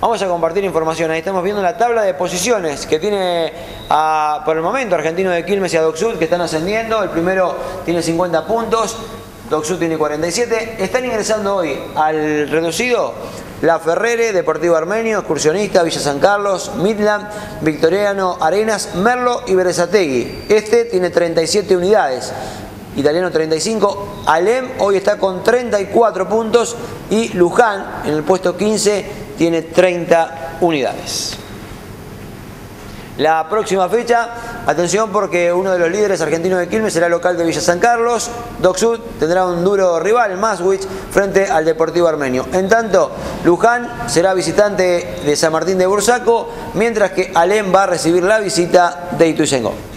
Vamos a compartir información. Ahí estamos viendo la tabla de posiciones que tiene a, por el momento Argentino de Quilmes y a Docsud que están ascendiendo. El primero tiene 50 puntos, Docsud tiene 47. Están ingresando hoy al reducido La Ferrere, Deportivo Armenio, Excursionista, Villa San Carlos, Midland, Victoriano, Arenas, Merlo y Berezategui. Este tiene 37 unidades. Italiano 35, Alem hoy está con 34 puntos y Luján en el puesto 15 tiene 30 unidades. La próxima fecha, atención porque uno de los líderes argentinos de Quilmes será local de Villa San Carlos. Doc Sud tendrá un duro rival, Maswich, frente al Deportivo Armenio. En tanto, Luján será visitante de San Martín de Bursaco, mientras que Alem va a recibir la visita de Ituzaingó.